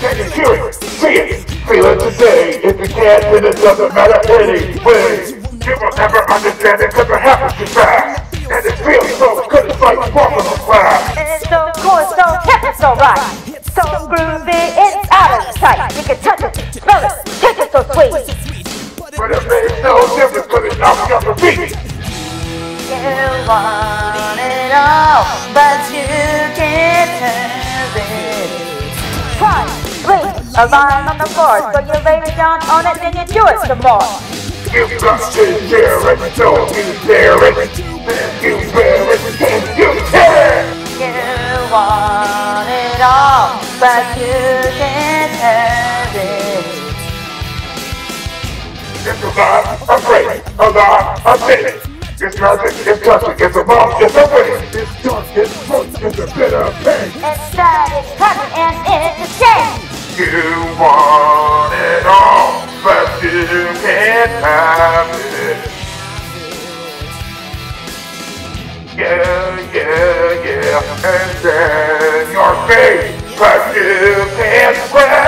Can you hear it? See it? Feel it today. If you can't, then it doesn't matter anyway. You will never understand it because it happens too fast. And it feels so good, it's like walking on glass. It's so cool, it's so hip, it's so right. So groovy, it's out of sight. You can touch it, smell it, taste it so sweet. But it makes no difference because it knocks you off your feet. You want it all, but you can't have it. Try, a line on the floor, so you lay down on it, then you do it some more. You've got to share it, so you dare it. You bear it, can you tear it? You want it all, but you can't have it. It's a vibe, a break, a lie, a take. It's nothing, it's touching, it's a bomb, it's a win. It's dark, it's fun, it's a bitter pain. It's sad, it's happy, and it's a shame. You want it all, but you can't have it. Yeah, yeah, yeah, and then your face, but you can't grab